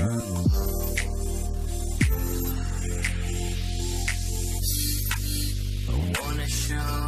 I wanna show